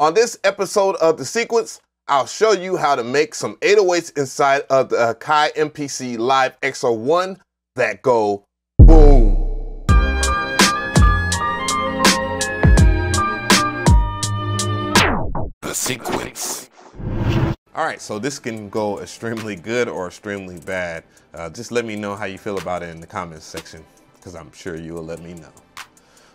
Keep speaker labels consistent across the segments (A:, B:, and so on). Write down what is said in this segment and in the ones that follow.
A: On this episode of The Sequence, I'll show you how to make some 808s inside of the Akai MPC Live XO1 that go boom. The Sequence. All right, so this can go extremely good or extremely bad. Uh, just let me know how you feel about it in the comments section, because I'm sure you will let me know.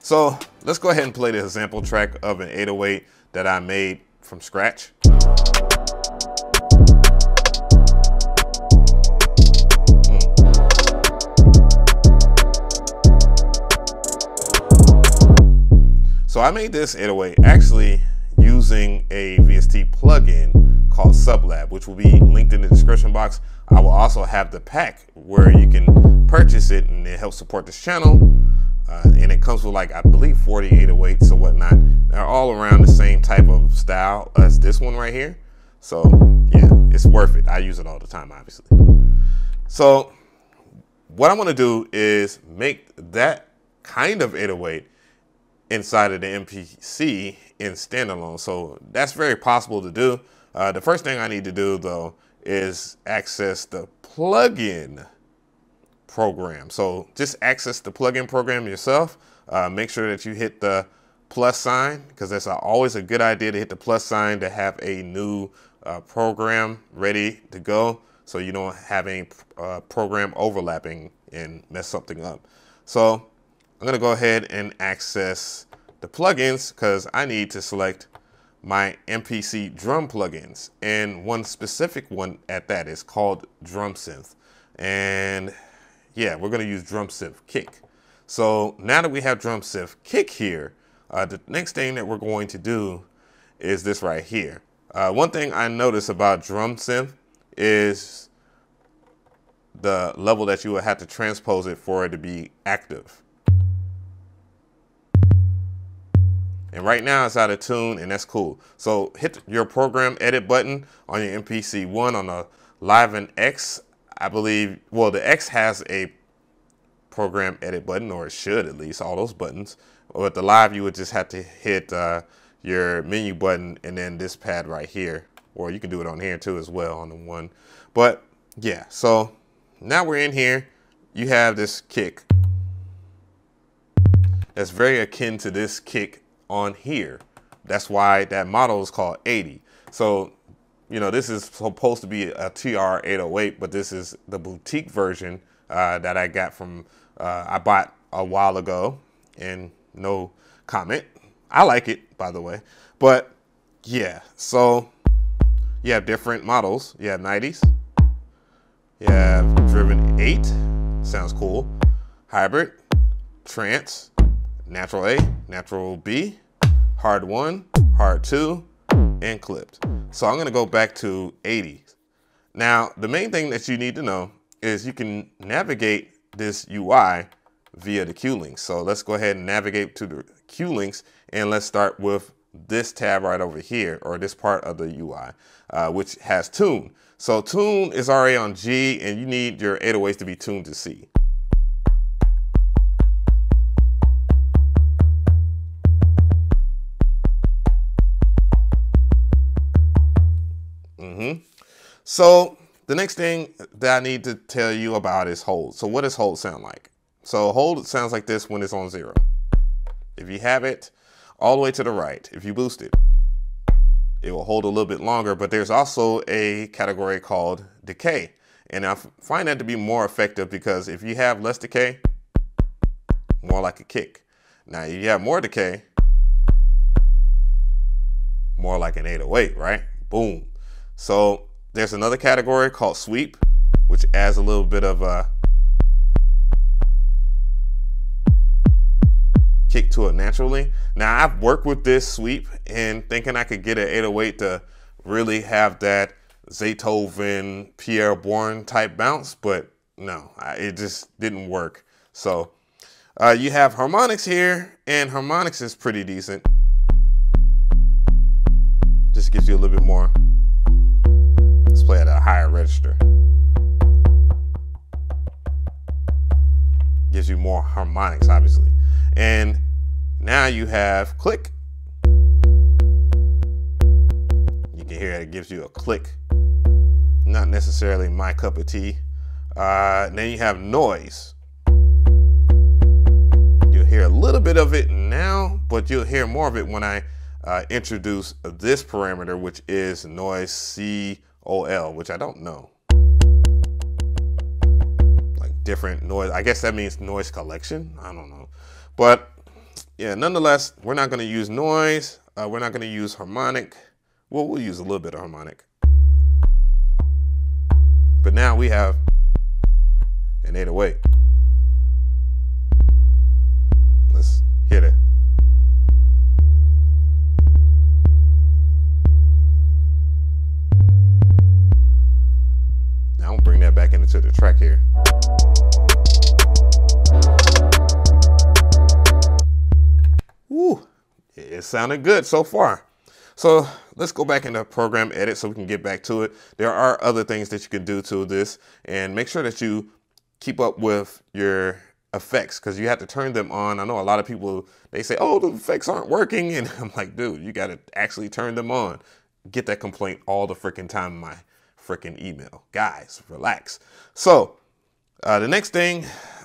A: So let's go ahead and play the sample track of an 808 that I made from scratch. Hmm. So I made this 808 actually using a VST plugin called Sublab, which will be linked in the description box. I will also have the pack where you can purchase it and it helps support this channel. Uh, and it comes with like, I believe 40 808s or whatnot. They're all around the same type of style as this one right here. So yeah, it's worth it. I use it all the time, obviously. So what I'm gonna do is make that kind of 808 inside of the MPC in standalone. So that's very possible to do. Uh, the first thing I need to do though is access the plugin program. So just access the plugin program yourself. Uh, make sure that you hit the plus sign because that's always a good idea to hit the plus sign to have a new uh, program ready to go so you don't have any uh, program overlapping and mess something up. So I'm gonna go ahead and access the plugins because I need to select my MPC drum plugins and one specific one at that is called Drum Synth. And yeah, we're gonna use drum synth kick. So now that we have drum synth kick here, uh, the next thing that we're going to do is this right here. Uh, one thing I notice about drum synth is the level that you would have to transpose it for it to be active. And right now it's out of tune and that's cool. So hit your program edit button on your MPC one on the Live and X I believe, well, the X has a program edit button, or it should at least, all those buttons. With the live, you would just have to hit uh, your menu button and then this pad right here, or you can do it on here too as well on the one. But yeah, so now we're in here. You have this kick that's very akin to this kick on here. That's why that model is called 80. So you know, this is supposed to be a TR-808, but this is the boutique version uh, that I got from, uh, I bought a while ago and no comment. I like it, by the way. But yeah, so you have different models. You have 90s. You have Driven 8, sounds cool. Hybrid, Trance, Natural A, Natural B, Hard 1, Hard 2, and clipped. So I'm gonna go back to 80s. Now, the main thing that you need to know is you can navigate this UI via the Q links. So let's go ahead and navigate to the Q links and let's start with this tab right over here or this part of the UI, uh, which has tune. So tune is already on G and you need your 808s to be tuned to C. So the next thing that I need to tell you about is hold. So what does hold sound like? So hold sounds like this when it's on zero. If you have it all the way to the right, if you boost it, it will hold a little bit longer, but there's also a category called decay. And I find that to be more effective because if you have less decay, more like a kick. Now, if you have more decay, more like an 808, right? Boom. So there's another category called sweep, which adds a little bit of a kick to it naturally. Now I've worked with this sweep and thinking I could get an 808 to really have that Zaytoven, Pi'erre Bourne type bounce, but no, it just didn't work. So uh, you have harmonics here, and harmonics is pretty decent. Just gives you a little bit more register. Gives you more harmonics, obviously. And now you have click, You can hear it gives you a click. Not necessarily my cup of tea. Uh, then you have noise. You'll hear a little bit of it now, but you'll hear more of it when I uh, introduce this parameter, which is noise COL, which I don't know. Like different noise. I guess that means noise collection. I don't know. But yeah, nonetheless, we're not going to use noise. Uh, we're not going to use harmonic. Well, we'll use a little bit of harmonic. But now we have an 808. Into the track here. Woo, it sounded good so far. So let's go back into program edit so we can get back to it. There are other things that you can do to this and make sure that you keep up with your effects because you have to turn them on. I know a lot of people, they say, oh, the effects aren't working. And I'm like, dude, you got to actually turn them on. Get that complaint all the freaking time in my freaking email. Guys, relax. So uh, the next thing,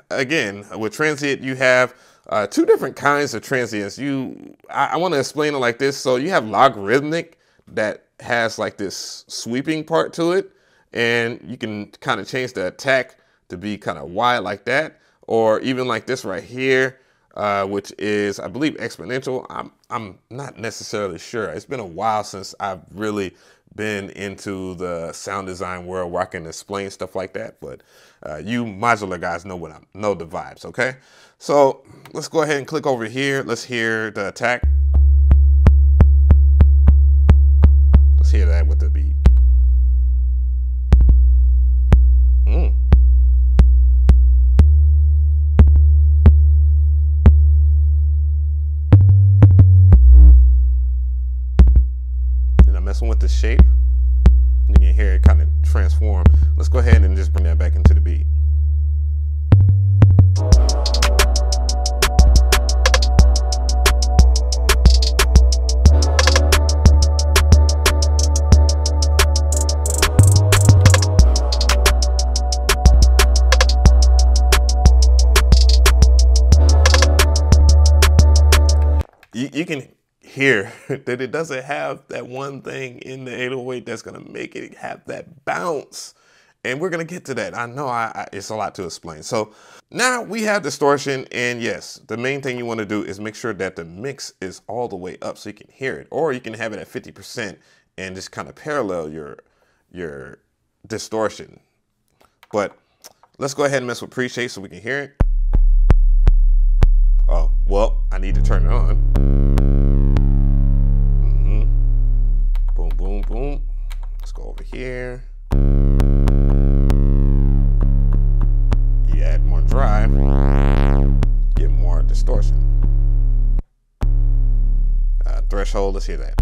A: again, with transient, you have uh, two different kinds of transients. You, I, I want to explain it like this. So you have logarithmic that has like this sweeping part to it, and you can kind of change the attack to be kind of wide like that, or even like this right here, uh, which is I believe exponential. I'm I'm not necessarily sure. It's been a while since I've really been into the sound design world where I can explain stuff like that, but uh, you modular guys know what I'm, know the vibes, okay? So let's go ahead and click over here. Let's hear the attack. Let's hear that with the beat. Hear that it doesn't have that one thing in the 808 that's going to make it have that bounce. And we're going to get to that. I know I, I, it's a lot to explain. So now we have distortion. And yes, the main thing you want to do is make sure that the mix is all the way up so you can hear it. Or you can have it at 50% and just kind of parallel your, your distortion. But let's go ahead and mess with pre-shape so we can hear it. Oh, well, I need to turn it on. Boom. Let's go over here. You add more drive, get more distortion. Uh, threshold, let's hear that.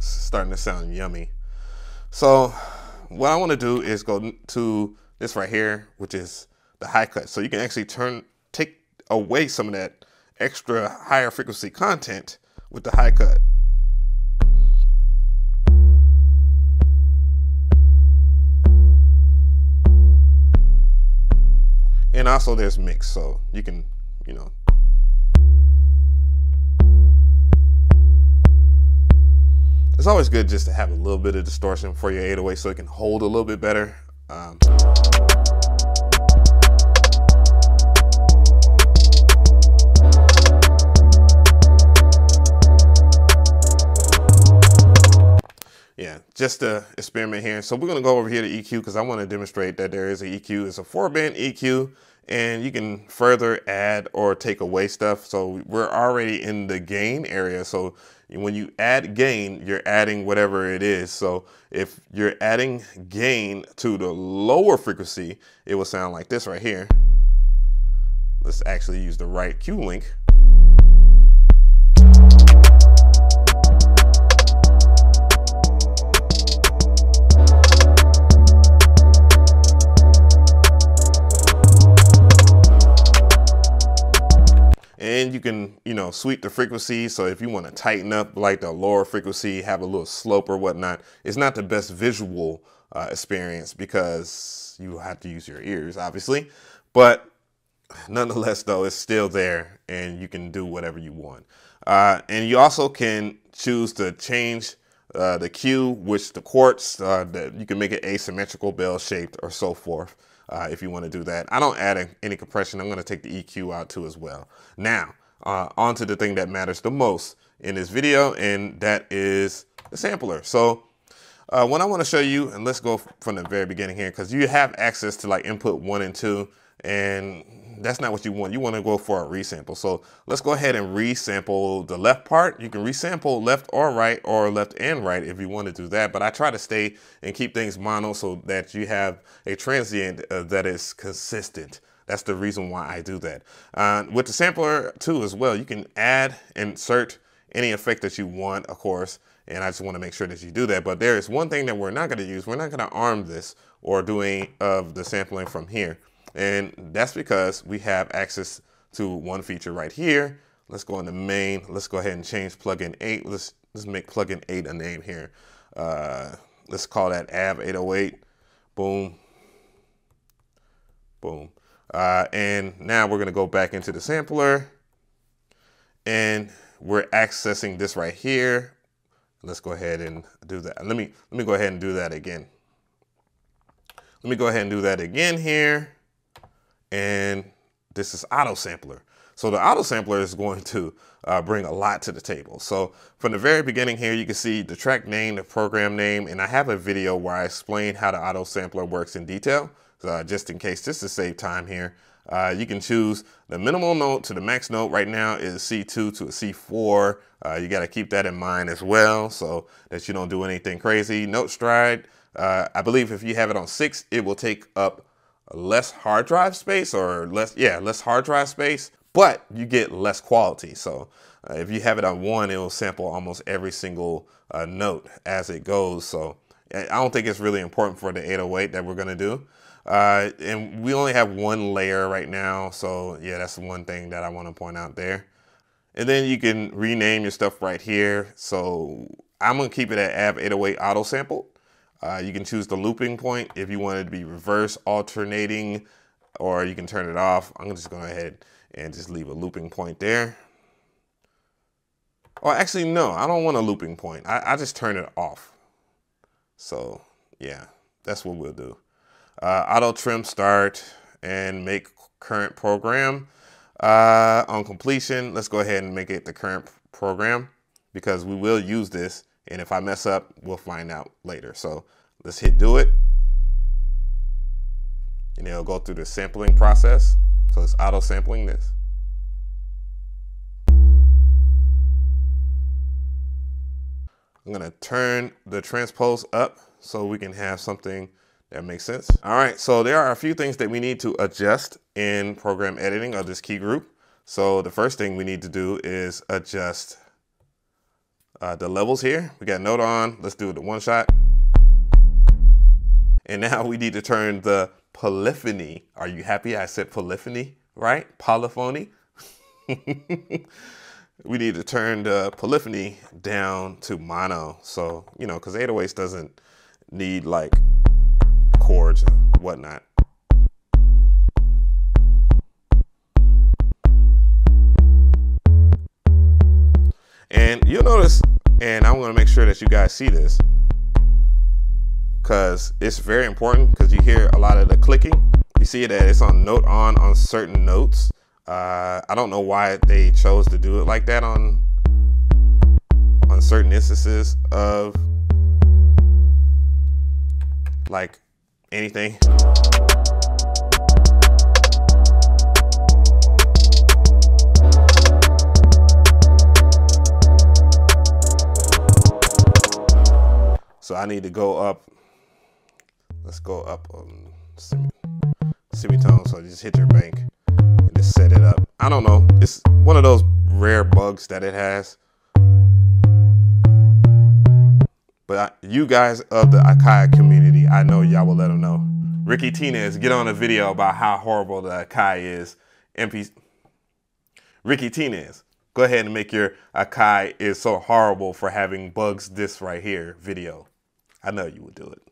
A: starting to sound yummy. So what I want to do is go to this right here, which is the high cut. So you can actually turn, take away some of that extra higher frequency content with the high cut. And also there's mix, so you can, you know, It's always good just to have a little bit of distortion for your 808 so it can hold a little bit better. Um, yeah, just to experiment here. So we're gonna go over here to EQ because I wanna demonstrate that there is an EQ. It's a four band EQ and you can further add or take away stuff. So we're already in the gain area. So when you add gain, you're adding whatever it is. So if you're adding gain to the lower frequency, it will sound like this right here. Let's actually use the right Q link. You can, you know, sweep the frequency. So if you want to tighten up like the lower frequency, have a little slope or whatnot, it's not the best visual uh, experience because you have to use your ears, obviously. But nonetheless, though, it's still there and you can do whatever you want. Uh, and you also can choose to change uh, the Q, which the quartz, uh, that you can make it asymmetrical, bell shaped, or so forth. Uh, if you want to do that. I don't add any compression. I'm going to take the EQ out too as well. Now, uh, on to the thing that matters the most in this video, and that is the sampler. So uh, what I want to show you, and let's go from the very beginning here, because you have access to like input one and two, and that's not what you want. You want to go for a resample. So let's go ahead and resample the left part. You can resample left or right or left and right if you want to do that. But I try to stay and keep things mono so that you have a transient uh, that is consistent. That's the reason why I do that. Uh, with the sampler too as well, you can add, insert any effect that you want, of course. And I just want to make sure that you do that. But there is one thing that we're not going to use. We're not going to arm this or doing of the sampling from here. And that's because we have access to one feature right here. Let's go into main. Let's go ahead and change plugin 8. Let's, let's make plugin 8 a name here. Uh, let's call that AV808. Boom. Boom. Uh, and now we're going to go back into the sampler. And we're accessing this right here. Let's go ahead and do that. Let me, let me go ahead and do that again. Let me go ahead and do that again here and this is auto sampler. So the auto sampler is going to uh, bring a lot to the table. So from the very beginning here, you can see the track name, the program name, and I have a video where I explain how the auto sampler works in detail. Uh, just in case, just to save time here. Uh, you can choose the minimal note to the max note right now is C2 to a C4. Uh, you got to keep that in mind as well so that you don't do anything crazy. Note stride, uh, I believe if you have it on six, it will take up less hard drive space or less, yeah, less hard drive space, but you get less quality. So uh, if you have it on one, it will sample almost every single uh, note as it goes. So I don't think it's really important for the 808 that we're gonna do. Uh, and we only have one layer right now. So yeah, that's one thing that I wanna point out there. And then you can rename your stuff right here. So I'm gonna keep it at AV808 auto sample. Uh, you can choose the looping point if you want it to be reverse alternating or you can turn it off. I'm just going to go ahead and just leave a looping point there. Oh, actually, no, I don't want a looping point. I, I just turn it off. So yeah, that's what we'll do. Uh, auto trim start and make current program. Uh, on completion, let's go ahead and make it the current program because we will use this and if I mess up, we'll find out later. So let's hit do it. And it'll go through the sampling process. It's auto sampling this. I'm gonna turn the transpose up so we can have something that makes sense. All right, so there are a few things that we need to adjust in program editing of this key group. So the first thing we need to do is adjust uh, the levels here. We got note on. Let's do the one shot. And now we need to turn the polyphony. Are you happy I said polyphony, right? Polyphony. we need to turn the polyphony down to mono. So, you know, because 808s doesn't need like chords and whatnot. And you'll notice, and I'm gonna make sure that you guys see this, because it's very important because you hear a lot of the clicking. You see that it's on note on on certain notes. Uh, I don't know why they chose to do it like that on on certain instances of like anything. So I need to go up. Let's go up on semi, semitone. So just hit your bank and just set it up. I don't know. It's one of those rare bugs that it has. But I, you guys of the Akai community, I know y'all will let them know. Ricky Tinez, get on a video about how horrible the Akai is. MP, Ricky Tinez. Go ahead and make your Akai is so horrible for having bugs this right here video. I know you would do it.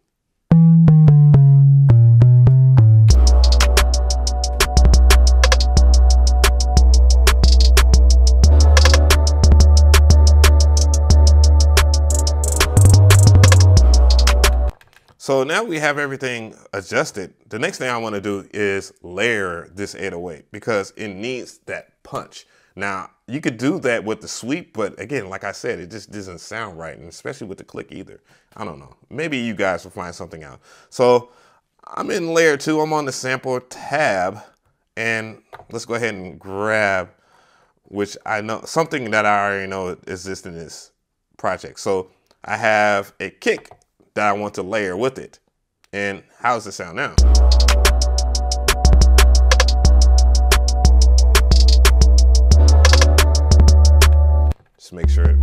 A: So now we have everything adjusted. The next thing I want to do is layer this 808 because it needs that punch. Now you could do that with the sweep, but again, like I said, it just doesn't sound right, and especially with the click either. I don't know. Maybe you guys will find something out. So I'm in layer two. I'm on the sample tab, and let's go ahead and grab, which I know something that I already know exists in this project. So I have a kick that I want to layer with it. And how does it sound now? Just make sure. it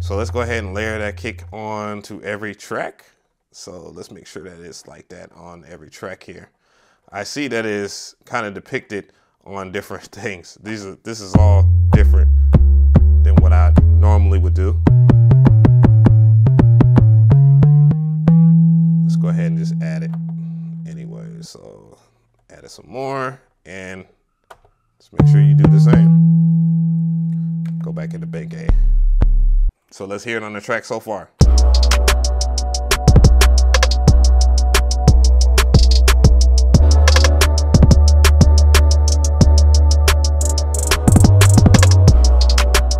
A: So let's go ahead and layer that kick on to every track. So let's make sure that it's like that on every track here. I see that is kind of depicted on different things. These are this is all different than what I normally would do. Let's go ahead and just add it anyway. So add it some more and let's make sure you do the same. Go back into bank A. So let's hear it on the track so far.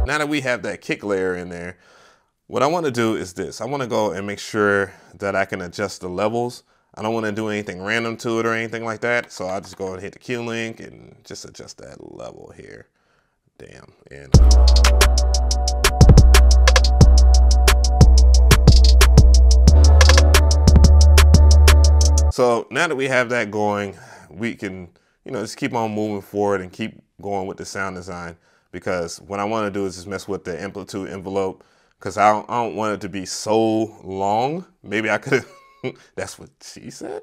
A: Now that we have that kick layer in there, what I want to do is this. I want to go and make sure that I can adjust the levels. I don't want to do anything random to it or anything like that. So I'll just go and hit the Q link and just adjust that level here. Damn. And so now that we have that going, we can, you know, just keep on moving forward and keep going with the sound design because what I want to do is just mess with the amplitude envelope because I don't, I don't want it to be so long. Maybe I could that's what she said.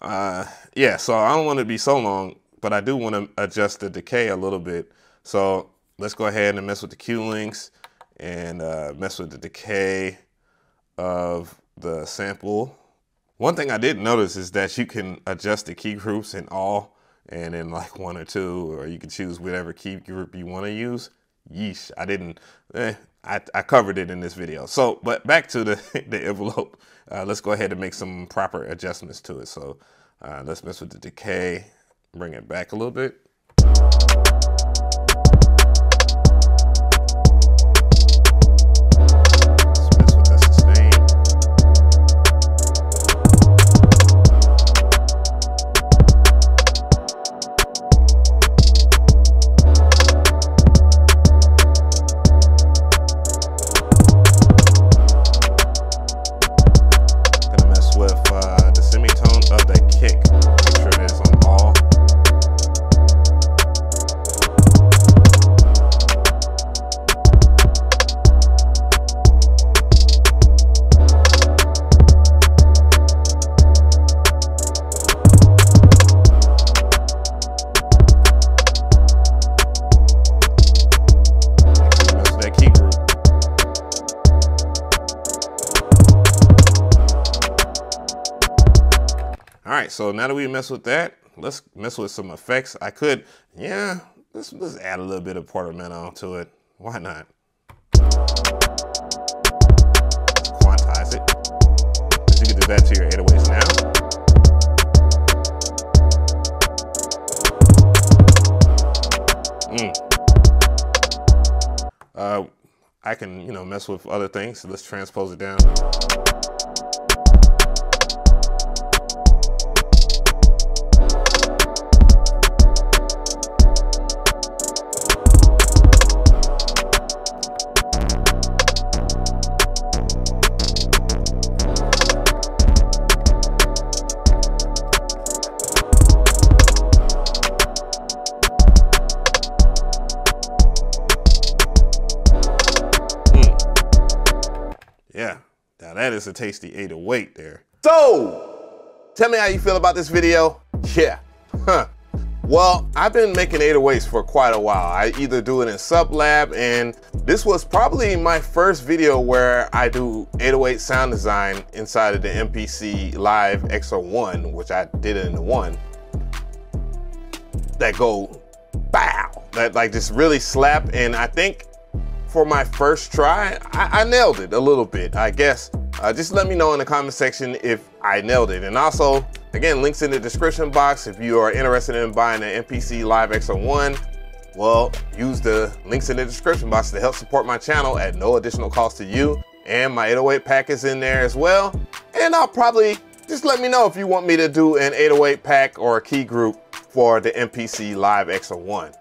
A: Uh, yeah, so I don't want it to be so long, but I do want to adjust the decay a little bit. So let's go ahead and mess with the Q links and uh, mess with the decay of the sample. One thing I did notice is that you can adjust the key groups in all and then like one or two, or you can choose whatever key group you want to use. Yeesh, I didn't, eh, I, I covered it in this video. So, but back to the, the envelope, uh, let's go ahead and make some proper adjustments to it. So uh, let's mess with the decay, bring it back a little bit. Right, so now that we mess with that, let's mess with some effects. I could, yeah, let's, let's add a little bit of portamento to it. Why not? quantize it. You can do that to your 808s now. Mm. Uh, I can, you know, mess with other things. So let's transpose it down. That is a tasty 808 there. So, tell me how you feel about this video. Yeah, huh. Well, I've been making 808s for quite a while. I either do it in Sublab and this was probably my first video where I do 808 sound design inside of the MPC Live XO1, which I did in the one. That go bow, that like just really slap. And I think for my first try, I, I nailed it a little bit, I guess. Uh, just let me know in the comment section if I nailed it. And also, again, links in the description box. If you are interested in buying an MPC Live XO1, well, use the links in the description box to help support my channel at no additional cost to you. And my 808 pack is in there as well. And I'll probably, just let me know if you want me to do an 808 pack or a key group for the MPC Live XO1.